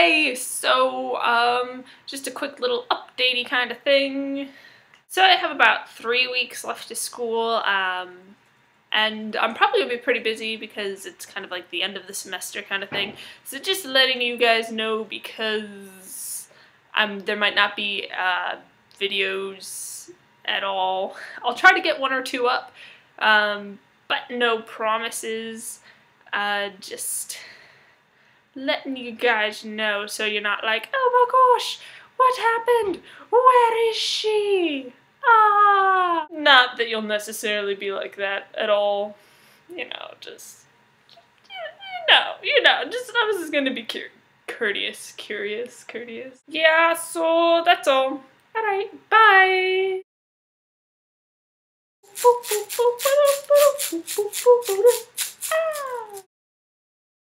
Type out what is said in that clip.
Hey, so um, just a quick little updatey kind of thing. So I have about three weeks left of school, um, and I'm probably gonna be pretty busy because it's kind of like the end of the semester kind of thing. So just letting you guys know because um, there might not be uh, videos at all. I'll try to get one or two up, um, but no promises. Uh, just letting you guys know so you're not like, oh my gosh, what happened? Where is she? Ah! Not that you'll necessarily be like that at all. You know, just. You know, you know, just I was just gonna be cur- courteous, curious, courteous. Yeah, so that's all. Alright, bye!